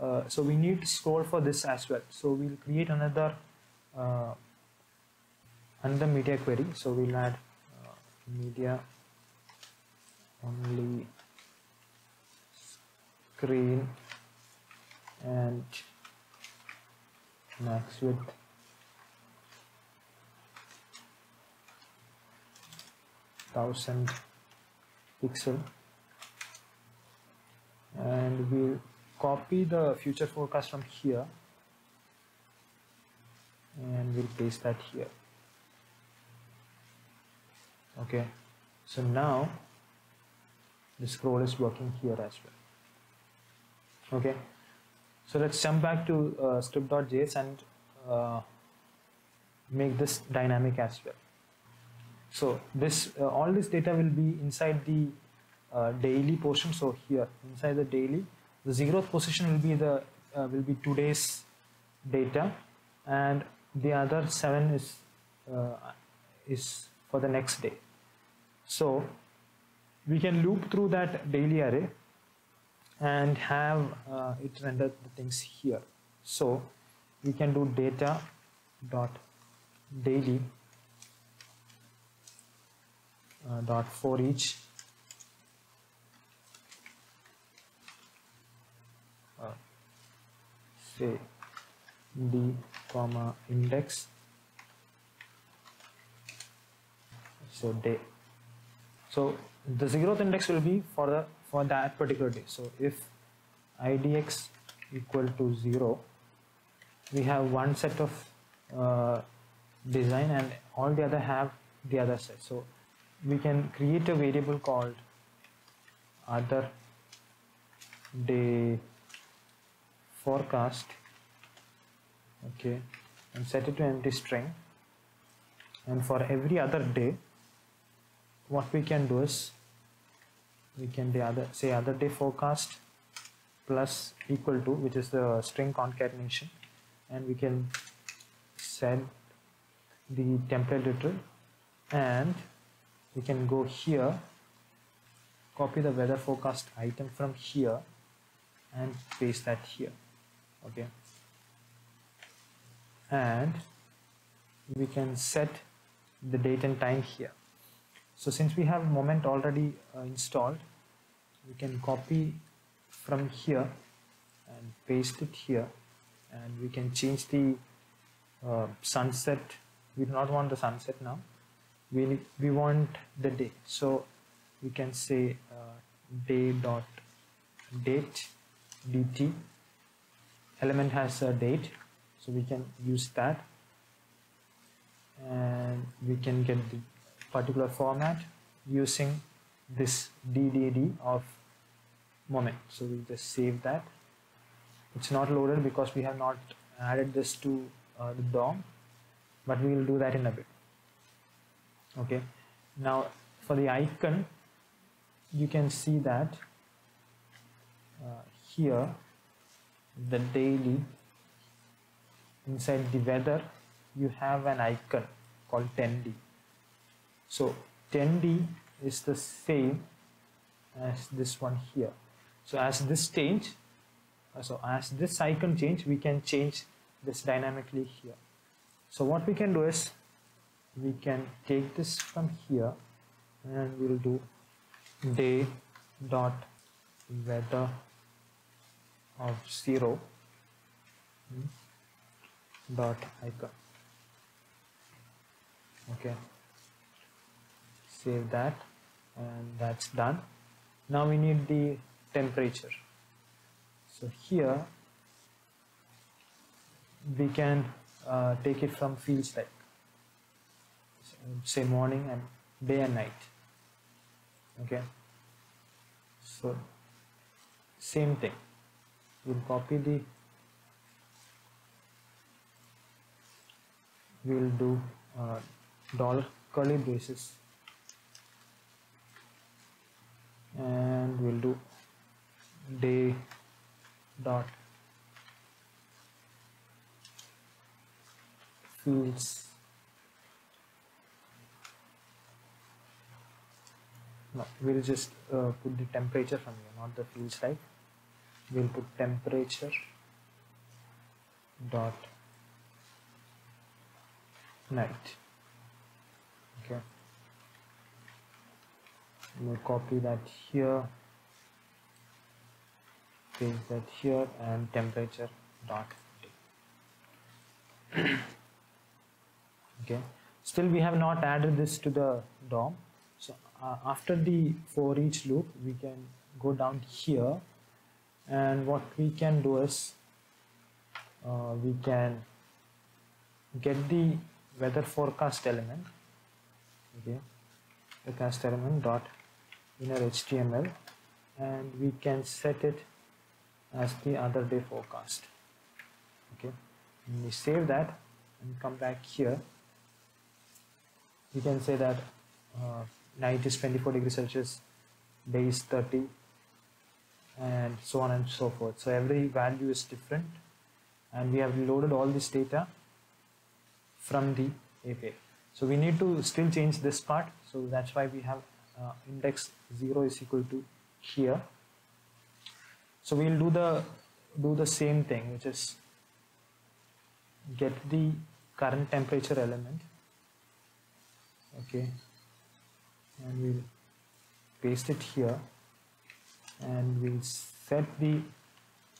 [SPEAKER 1] uh, so we need to scroll for this as well. So we'll create another uh, another media query. So we'll add uh, media only screen and max width. thousand pixel. And we'll copy the future forecast from here and we'll paste that here. Okay. So now the scroll is working here as well. Okay. So let's jump back to uh, script.js and uh, make this dynamic as well. So this uh, all this data will be inside the uh, daily portion. So here inside the daily the zeroth position will be the uh, will be today's data and the other seven is uh, is for the next day. So we can loop through that daily array and have uh, it render the things here. So we can do data dot daily uh, dot for each say d comma index. So day. So the zeroth index will be for the for that particular day. So if idx equal to 0 we have one set of uh, design and all the other have the other set. So we can create a variable called other day forecast. Okay. And set it to empty string. And for every other day what we can do is we can the other say other day forecast plus equal to which is the string concatenation. And we can set the template literal and we can go here copy the weather forecast item from here and paste that here okay. And we can set the date and time here. So since we have moment already uh, installed we can copy from here and paste it here. And we can change the uh, sunset. We do not want the sunset now. We we want the day. So we can say uh, day dot date dt element has a date so we can use that. And we can get the particular format using this DDD of moment. So we just save that. It's not loaded because we have not added this to uh, the DOM but we will do that in a bit. Okay. Now for the icon you can see that uh, here the daily inside the weather you have an icon called 10d so 10d is the same as this one here. So as this change uh, so as this icon change we can change this dynamically here. So what we can do is we can take this from here and we'll do day dot weather of zero hmm, dot icon. Okay. Save that and that's done. Now we need the temperature. So here we can uh, take it from fields like say morning and day and night. Okay. So same thing we'll copy the we'll do uh, dollar curly braces. And we'll do day dot fields. No we'll just uh, put the temperature from here not the fields type we'll put temperature dot night. Okay. We'll copy that here paste that here and temperature dot okay. Still we have not added this to the DOM. So uh, after the for each loop we can go down here and what we can do is uh, we can get the weather forecast element okay? Forecast element dot inner html and we can set it as the other day forecast okay? And we save that and come back here we can say that uh, night is 24 degrees Celsius, day is 30, and so on and so forth. So every value is different, and we have loaded all this data from the API. So we need to still change this part. So that's why we have uh, index 0 is equal to here. So we'll do the do the same thing, which is get the current temperature element okay and we'll paste it here and we'll set the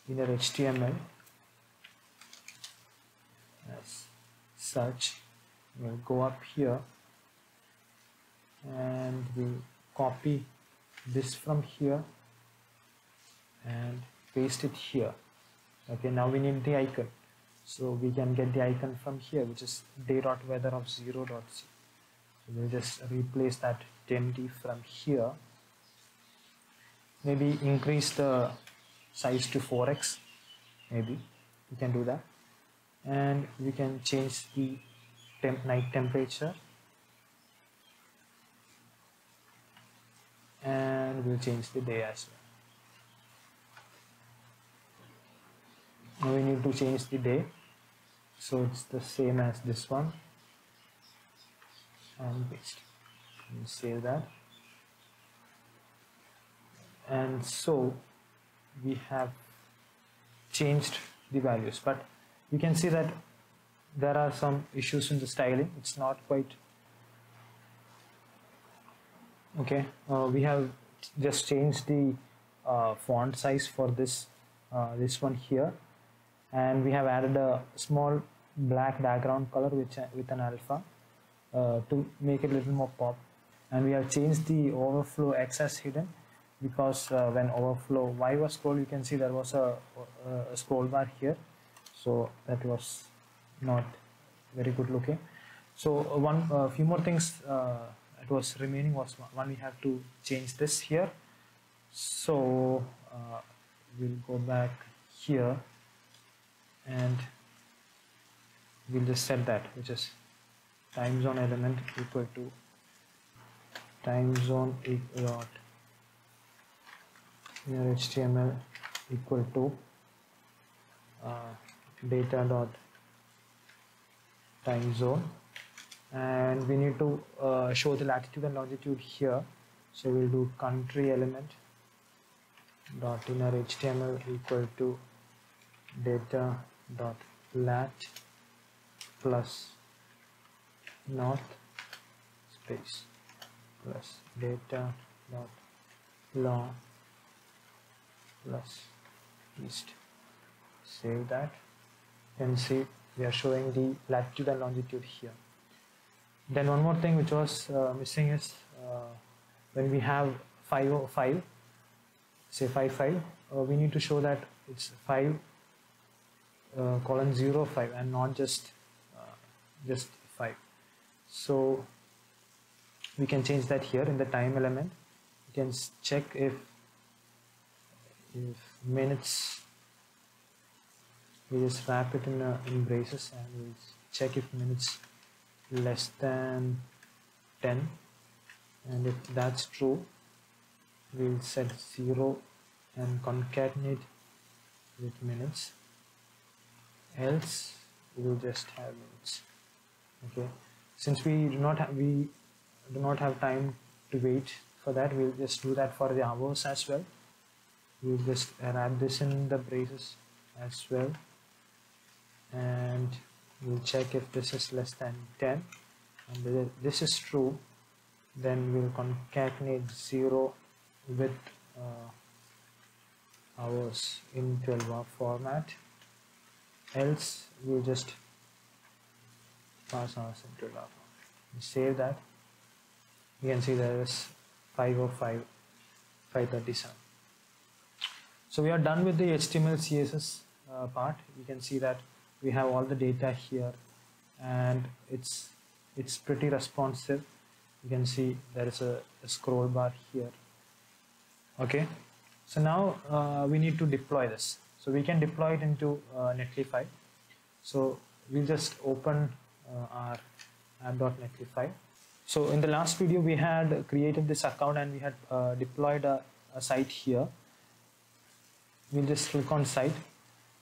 [SPEAKER 1] inner HTML as such. We'll go up here and we'll copy this from here and paste it here. Okay now we need the icon. So we can get the icon from here which is day dot weather of 0 dot so we'll just replace that 10d from here maybe increase the size to 4x maybe we can do that. And we can change the temp night temperature. And we'll change the day as well. Now we need to change the day. So it's the same as this one. And paste. And save that and so we have changed the values. But you can see that there are some issues in the styling. It's not quite okay uh, we have just changed the uh, font size for this uh, this one here. And we have added a small black background color which with an alpha uh, to make it a little more pop. And we have changed the overflow as hidden because uh, when overflow y was scrolled you can see there was a, a scroll bar here. So that was not very good looking. So uh, one uh, few more things uh, it was remaining was one we have to change this here. So uh, we'll go back here and we'll just set that which is time zone element equal to time zone dot inner html equal to uh, data dot time zone. And we need to uh, show the latitude and longitude here. So we'll do country element dot inner html equal to data dot lat plus north space plus data dot long plus east save that. And see we are showing the latitude and longitude here. Then one more thing which was uh, missing is uh, when we have 5 5 say 5 5 uh, we need to show that it's 5 uh, colon 0 5 and not just uh, just five. So we can change that here in the time element. You can check if minutes. We just wrap it in, uh, in braces and we'll check if minutes less than 10 and if that's true we'll set 0 and concatenate with minutes. Else we will just have minutes. Okay? Since we do not have we do not have time to wait for that we'll just do that for the hours as well we'll just add this in the braces as well. And we'll check if this is less than 10 and if this is true then we'll concatenate 0 with uh, in 12 hour format. Else we'll just pass hours in 12 hour format. save that. You can see there is 505 537 so we are done with the HTML CSS uh, part. You can see that we have all the data here and it's it's pretty responsive. You can see there is a, a scroll bar here. Okay. So now uh, we need to deploy this. So we can deploy it into uh, netlify. So we'll just open uh, our app.netlify so in the last video we had created this account and we had uh, deployed a, a site here we'll just click on site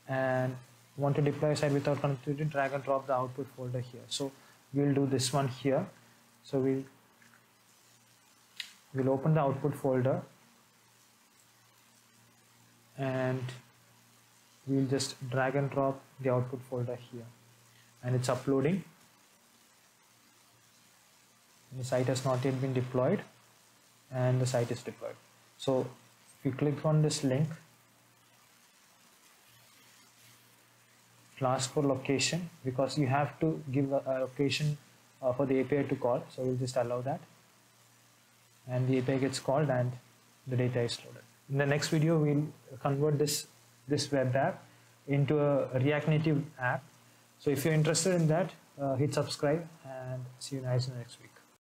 [SPEAKER 1] and want to deploy a site without connectivity drag and drop the output folder here. So we'll do this one here. So we'll we'll open the output folder and we'll just drag and drop the output folder here. And it's uploading. The site has not yet been deployed and the site is deployed. So if you click on this link for location because you have to give a, a location uh, for the API to call. So we'll just allow that. And the API gets called and the data is loaded. In the next video we'll convert this this web app into a react native app. So if you're interested in that uh, hit subscribe and see you guys in the next week